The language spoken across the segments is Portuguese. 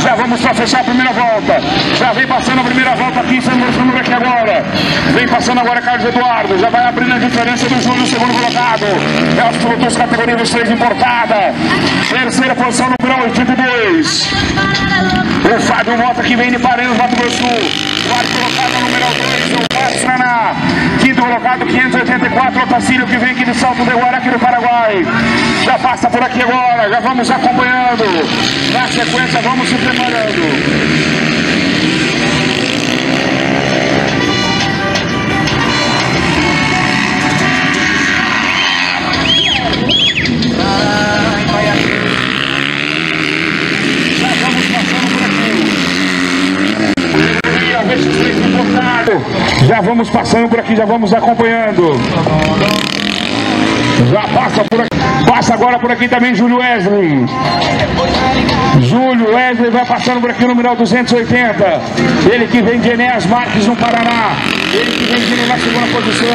Já vamos para fechar a primeira volta. Já vem passando a primeira volta aqui, por aqui agora. Vem passando agora Carlos Eduardo. Já vai abrindo a diferença do Júlio, segundo colocado. É os pilotos categoria dos três importada. Terceira posição no grau 82. O Fábio Mota que vem de Paredes, Mato Grosso. Quarto colocado, número 2, o Naná. Quinto colocado, 584, Otacílio que vem aqui de Salto de Guara, aqui do Paraguai. Já passa por aqui agora, já vamos acompanhando. Na sequência, vamos se preparando. Já vamos passando por aqui, já vamos acompanhando. Já passa por aqui. Passa agora por aqui também Júlio Wesley. Júlio Wesley vai passando por aqui no numeral 280. Ele que vem de Enéas Marques no Paraná. Ele que vem vindo na segunda posição.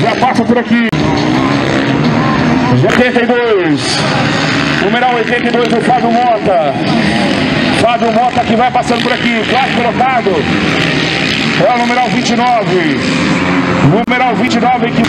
Já passa por aqui. Já 82. Numeral 82 do Fábio Mota. Fábio Mota que vai passando por aqui. Quarto colocado. É o numeral 29. Numeral 29 que.